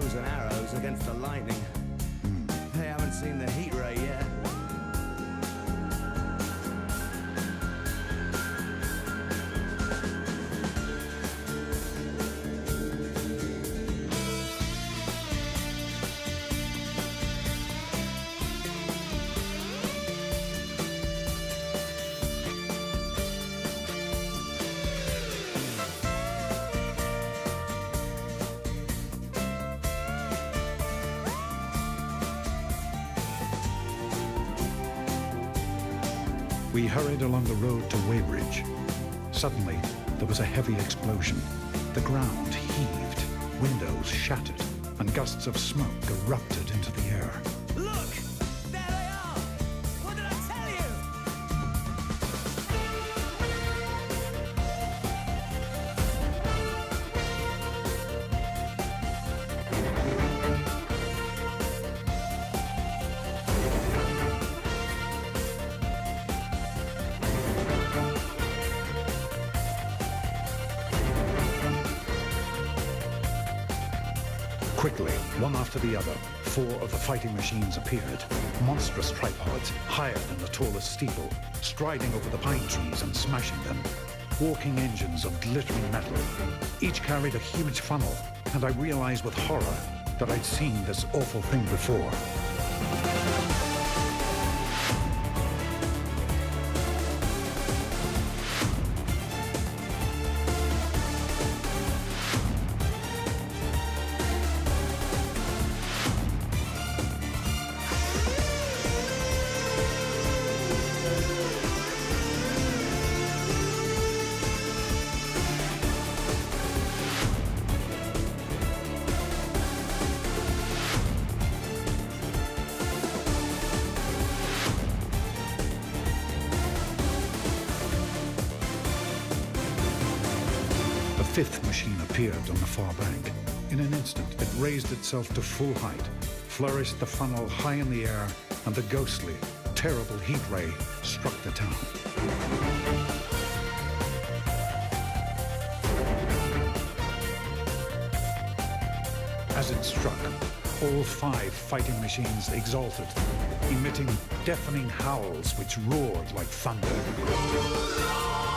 bows and arrows against the lightning. We hurried along the road to Weybridge. Suddenly, there was a heavy explosion. The ground heaved, windows shattered, and gusts of smoke erupted into the air. Look! Quickly, one after the other, four of the fighting machines appeared. Monstrous tripods, higher than the tallest steeple, striding over the pine trees and smashing them. Walking engines of glittering metal. Each carried a huge funnel, and I realized with horror that I'd seen this awful thing before. Fifth machine appeared on the far bank. In an instant, it raised itself to full height, flourished the funnel high in the air, and the ghostly, terrible heat ray struck the town. As it struck, all five fighting machines exulted, emitting deafening howls which roared like thunder.